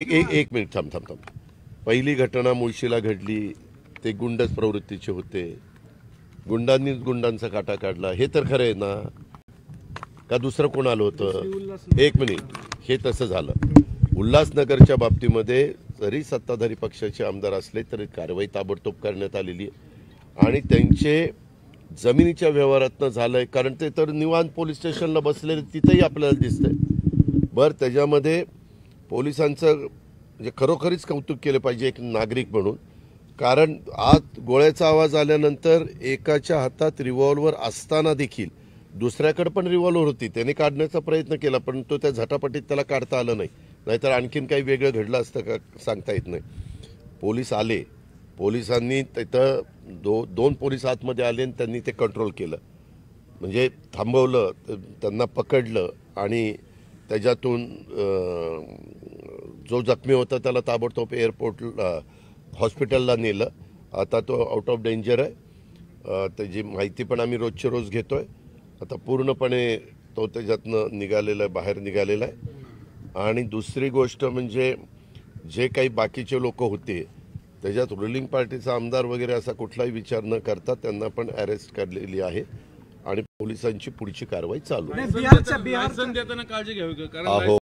एक एक- मिनिट थांब थांब थांब. पहिली घटना मुळशीला घडली ते गुंडच प्रवृत्तीचे होते. गुंडांनीच गुंडांचा काटा काढला. हे तर खरं आहे ना? का दुसरं कोण आलं होतं? एक मिनिट. हे तसं झालं. उल्हासनगरच्या बाबतीमध्ये जरी सत्ताधारी पक्षाचे आमदार असले तरी कारवाई ताबडतोब करण्यात आलेली आणि त्यांचे जमिनीच्या व्यवहारातनं झालंय कारण ते तर निवांत पोलीस स्टेशनला बसलेले तिथंही आपल्याला दिसतंय. बरं त्याच्यामध्ये पोलिसांचं म्हणजे खरोखरीच कौतुक केलं पाहिजे एक नागरिक म्हणून. कारण आत गोळ्याचा आवाज आल्यानंतर एकाच्या हातात रिव्हॉल्वर असताना देखील दुसऱ्याकडे पण रिव्हॉल्वर होती. त्याने काढण्याचा प्रयत्न केला पण तो त्या झटापटीत त्याला काढता आलं नाही. नाहीतर आणखीन काही वेगळं घडलं असतं का सांगता येत नाही. पोलीस आले. पोलिसांनी तिथं दो दोन पोलीस आतमध्ये आले आणि त्यांनी ते कंट्रोल केलं. म्हणजे थांबवलं त्यांना पकडलं आणि त्याच्यातून जो जखमी होता त्याला ताबडतोब एअरपोर्टला हॉस्पिटलला नेलं. आता तो आउट ऑफ डेंजर आहे. त्याची माहिती पण आम्ही रोजचे रोज घेतो आहे आता पूर्णपणे तो त्याच्यातनं निघालेला आहे बाहेर निघालेला आहे. आणि दुसरी गोष्ट म्हणजे जे काही बाकीचे लोक होते त्याच्यात रुलिंग पार्टीचा आमदार वगैरे असा कुठलाही विचार न करता त्यांना पण अरेस्ट केलेली आहे. आणि पोलिसांची पुढची कारवाई चालू आहे बिहारच्या देताना काळजी घ्यावी का? कारण अहो